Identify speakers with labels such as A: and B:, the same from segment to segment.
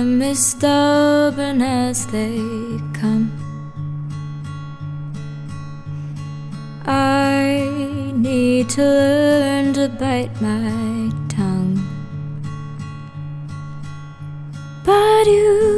A: I'm as stubborn as they come. I need to learn to bite my tongue. But you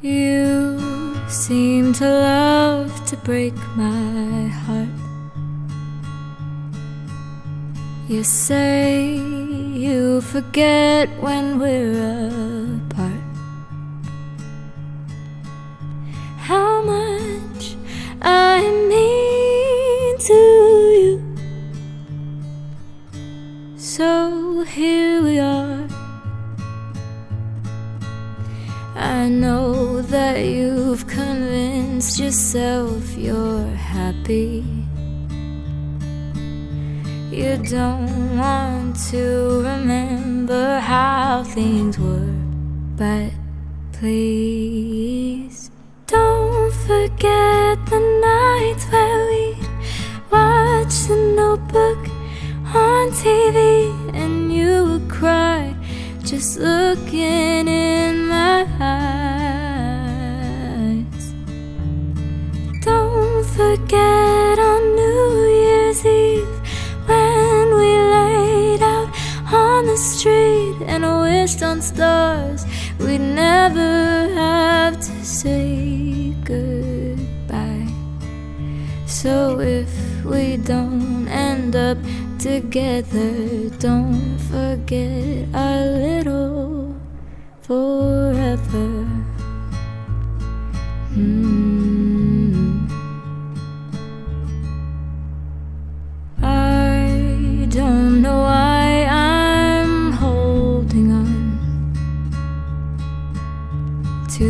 A: You seem to love to break my heart. You say you forget when we're apart. How much I mean to you. So here we are. I know that you've convinced yourself you're happy. You don't want to remember how things were, but please don't forget the nights where we'd watch the notebook on TV and you would cry just looking in street and wished on stars we'd never have to say goodbye. So if we don't end up together, don't forget our little forever.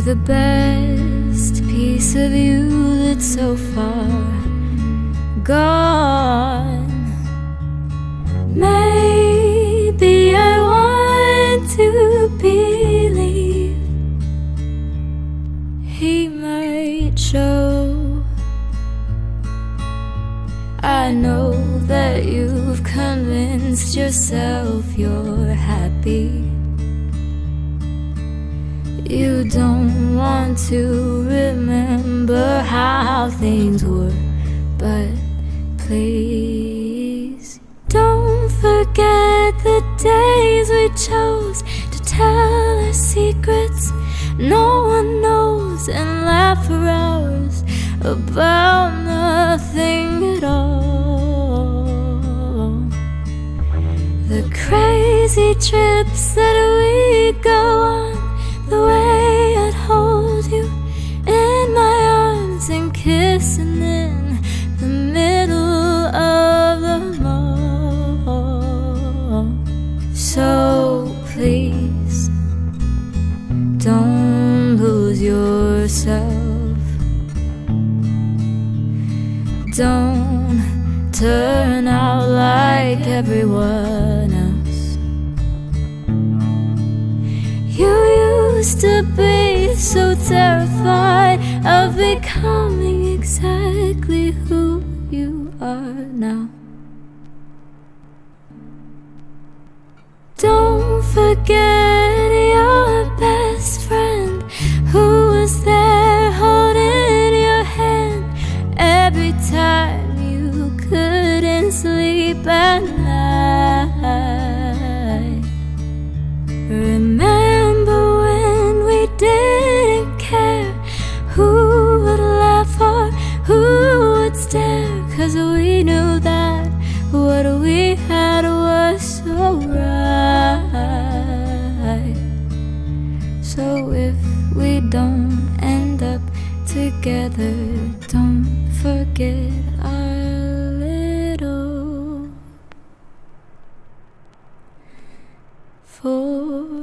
A: The best piece of you that's so far gone. Maybe I want to believe he might show. I know that you've convinced yourself you're happy. You don't want to remember how things were, but please don't forget the days we chose to tell our secrets. No one knows and laugh for hours about nothing at all. The crazy trips that we go on, Don't turn out like everyone else. You used to be so terrified of becoming exactly who you are now. Don't forget if we don't end up together, don't forget our little forever.